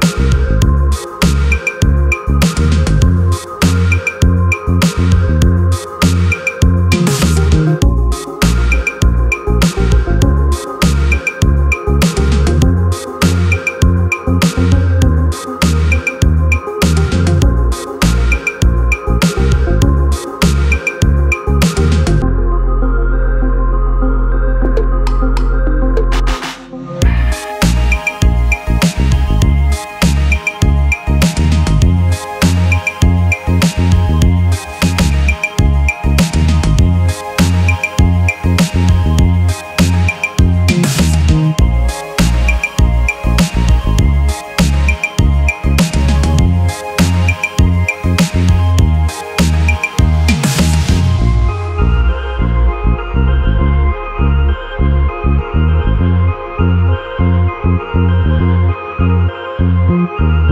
Thank Thank you.